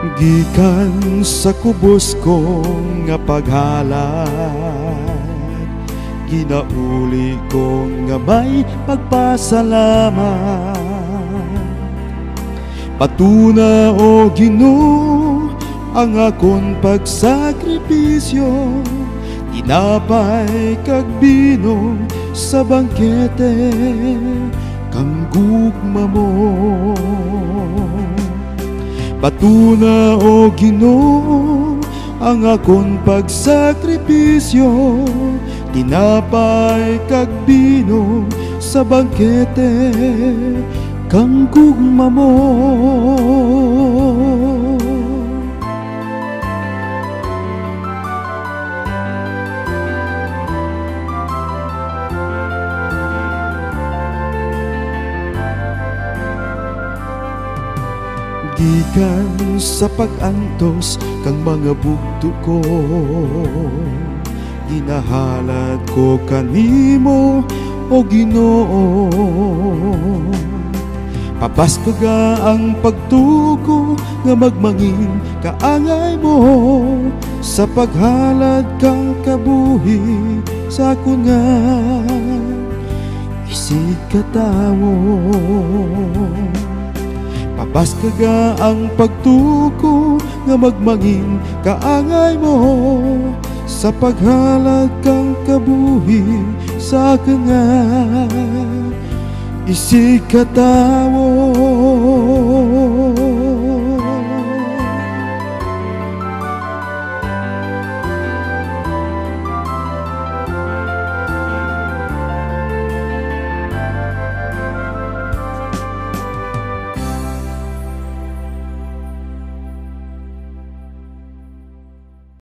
Gikan sa kubos ko nga paghalad Ginauli ko nga may pagpasalamat. Patuna o Ginoo ang akon pagsakripisyo. Tinapay kag binom sa bangkete Patuna o Ginoo ang akon pagsakripisyo. Tinapay kag binom sa bangkete kang gugma mo Gikan sa pag-antos kang mga bugto ko. Ginahalad ko kanimo o Ginoo. Papasko ga ang pagtuko nga magmangin kaangay mo. Sa paghalad kang kabuhi sa akon nga isig katawo Papasko ga ang pagtuko nga magmangin kaangay mo. Sa paghalad kang kabuhi sa nga isig katawo